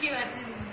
की बात है